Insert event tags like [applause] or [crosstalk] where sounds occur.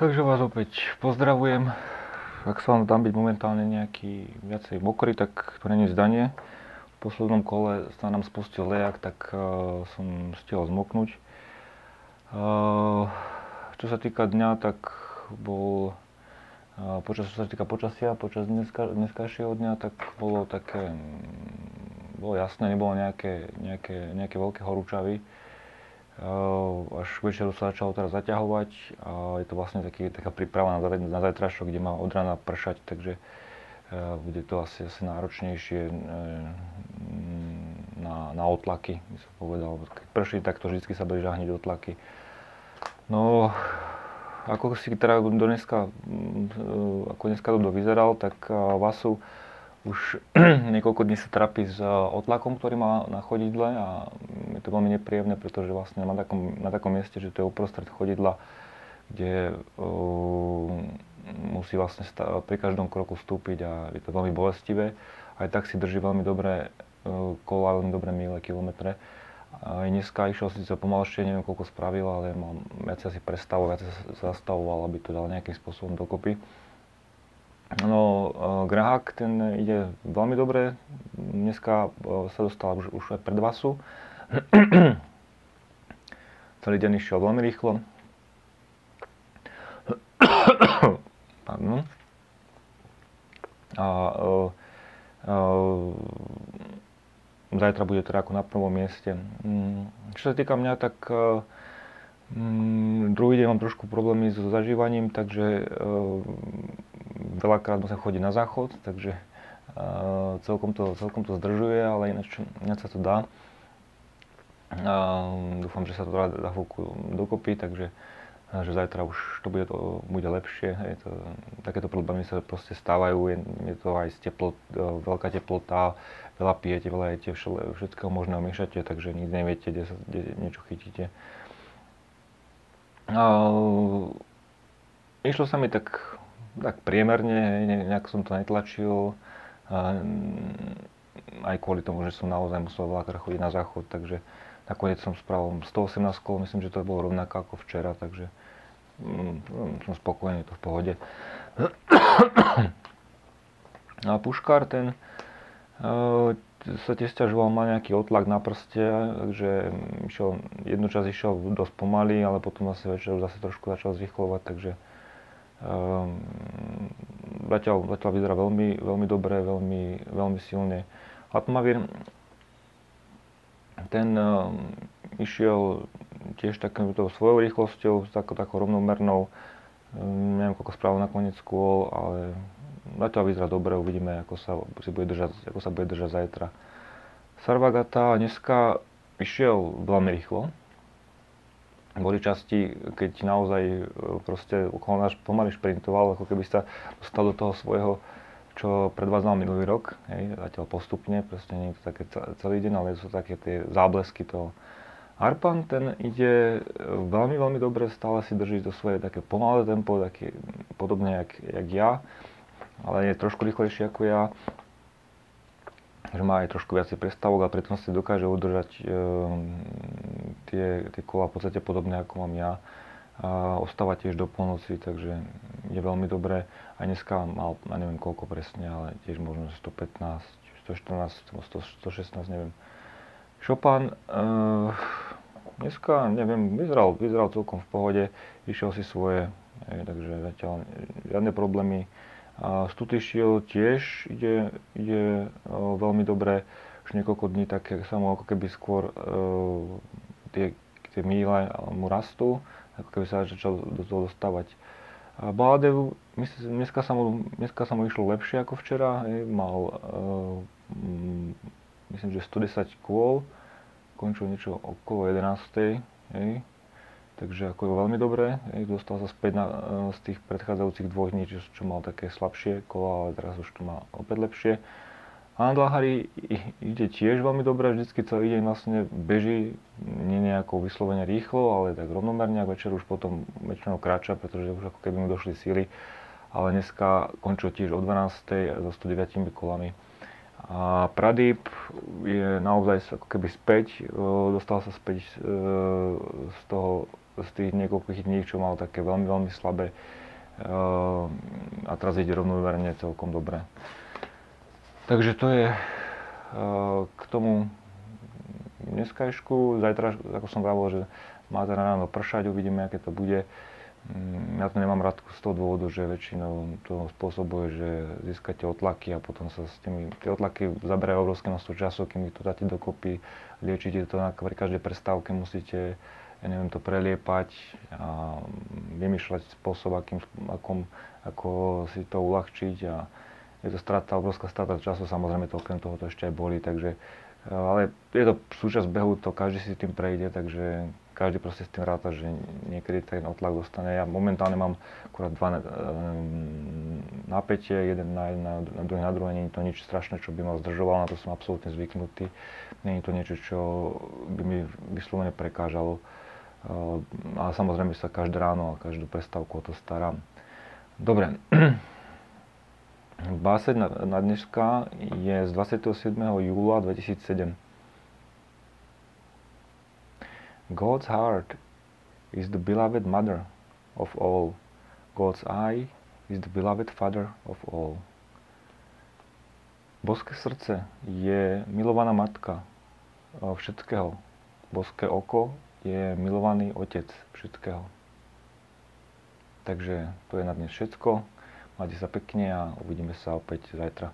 Takže vás opäť pozdravujem. Ak sa vám tam byť momentálne nejaký viacej mokrý, tak to není zdanie. V poslednom kole sa nám spustil lejak, tak uh, som stihol zmoknúť. Uh, čo sa týka dňa, tak bol uh, počas, čo sa týka počasia, počas dneska, dneskajšieho dňa, tak bolo také, bolo jasné, nebolo nejaké, nejaké, nejaké veľké horúčavy až k sa začalo teraz zaťahovať a je to vlastne taký, taká príprava na, na zajtrašok, kde má od rána pršať, takže bude to asi, asi náročnejšie e, na, na otlaky, by som povedal. Keď prší, tak to vždy sa bežá hneď otlaky. No, ako si teda do dneska, ako dneska to vyzeral, tak Vasu už [clears throat] niekoľko dní sa trapí s otlakom, ktorý má na chodidle a je to veľmi nepríjemné, pretože vlastne na takom, na takom mieste, že to je uprostred chodidla, kde uh, musí vlastne stá- pri každom kroku stúpiť a je to veľmi bolestivé. Aj tak si drží veľmi dobré uh, kola, veľmi dobré míle, kilometre. Aj dneska išiel síce pomalšie, neviem koľko spravil, ale mám viac asi prestavoval, viac zastavoval, aby to dal nejakým spôsobom dokopy. No, Grahak, ten ide veľmi dobre. Dneska sa dostal už, už aj pred Vasu. [clears throat] Celý deň išiel veľmi rýchlo. [clears throat] Pardon. A uh, uh, zajtra bude teda ako na prvom mieste. Um, čo sa týka mňa, tak uh, druhý deň mám trošku problémy so zažívaním, takže uh, veľakrát musím chodiť na záchod, takže uh, celkom, to, celkom to zdržuje, ale ináč sa to dá. Dúfam, že sa to dá za chvíľku dokopy, takže že zajtra už to bude, to bude lepšie. Je to, takéto problémy sa proste stávajú, je, je to aj teplot, veľká teplota, veľa pijete, veľa jete, všetkého možného miešate, takže nikdy neviete, kde, sa, kde niečo chytíte. Uh, išlo sa mi tak tak priemerne, nejak som to netlačil. Aj kvôli tomu, že som naozaj musel veľakrát chodiť na záchod, takže nakoniec som spravil 118 kol, myslím, že to bolo rovnako ako včera, takže mm, som spokojný, to v pohode. [coughs] A Puškár ten uh, sa tiež stiažoval, mal nejaký otlak na prste, takže išiel, jednu časť išiel dosť pomaly, ale potom zase večer zase trošku začal zrýchlovať, takže zatiaľ, zatiaľ vyzerá veľmi, veľmi dobre, veľmi, veľmi silne. Atmavír, ten um, išiel tiež takouto svojou rýchlosťou, takou, takou rovnomernou. Um, neviem, koľko spravil nakoniec skôl, ale zatiaľ vyzerá dobre, uvidíme, ako sa, si bude držať, ako sa bude držať zajtra. Sarvagata dneska išiel veľmi rýchlo, boli časti, keď naozaj e, proste okolo nás pomaly šprintoval, ako keby sa dostal do toho svojho, čo predvádzal minulý rok, hej, zatiaľ postupne, proste nie je to také celý deň, ale sú také tie záblesky toho. Arpan ten ide e, veľmi, veľmi dobre, stále si drží to svoje také pomalé tempo, také podobne jak, jak ja, ale je trošku rýchlejší ako ja že má aj trošku viacej prestavok a preto si dokáže udržať e, tie, tie kola v podstate podobné ako mám ja. A ostáva tiež do polnoci, takže je veľmi dobré. Aj dneska mal, ja neviem koľko presne, ale tiež možno 115, 114, 116, neviem. Chopin, e, dneska, neviem, vyzeral, vyzeral celkom v pohode, išiel si svoje, e, takže zatiaľ žiadne problémy. A Stutyšiel tiež ide, ide o, veľmi dobre, už niekoľko dní tak samo ako keby skôr e, tie, tie míle mu rastú, ako keby sa začal do toho dostávať. A Baladev, dneska sa, mu, dneska sa mu išlo lepšie ako včera, hej, mal e, myslím, že 110 kôl, končil niečo okolo 11. Hej. Takže ako veľmi dobré, dostal sa späť na, e, z tých predchádzajúcich dvoch dní, čo, čo mal také slabšie kola, ale teraz už to má opäť lepšie. A Dlahari ide tiež veľmi dobre, vždycky celý deň vlastne beží, nie nejako vyslovene rýchlo, ale tak rovnomerne, a večer už potom väčšinou kráča, pretože už ako keby mu došli síly. Ale dneska končil tiež o 12. so 109 kolami. A Pradip je naozaj ako keby späť, dostal sa späť z toho, z tých niekoľkých dní, čo mal také veľmi, veľmi slabé a teraz ide rovnomerne celkom dobre. Takže to je k tomu dneskajšku. Zajtra, ako som vravel, že má teda ráno pršať, uvidíme, aké to bude. Mm, ja to nemám rád z toho dôvodu, že väčšinou to spôsobuje, že získate otlaky a potom sa s tými, tie otlaky zaberajú obrovské množstvo času, kým ich to dáte dokopy, liečite to na pri každej prestávke, musíte ja neviem, to preliepať a vymýšľať spôsob, akým, akom, ako si to uľahčiť a je to strata, obrovská strata času, samozrejme to okrem toho to ešte aj boli, takže ale je to súčasť behu, to každý si tým prejde, takže každý proste s tým ráta, že niekedy ten otlak dostane. Ja momentálne mám akurát dva napätie, jeden na, jeden, na druhé na druhé, nie je to nič strašné, čo by ma zdržovalo, na to som absolútne zvyknutý. Nie je to niečo, čo by mi vyslovene prekážalo. Ale samozrejme sa každé ráno a každú prestávku o to starám. Dobre. [clears throat] Báseň na, na dneska je z 27. júla 2007. God's heart is the beloved mother of all. God's eye is the beloved father of all. Boské srdce je milovaná matka všetkého. Boské oko je milovaný otec všetkého. Takže to je na dnes všetko. Majte sa pekne a uvidíme sa opäť zajtra.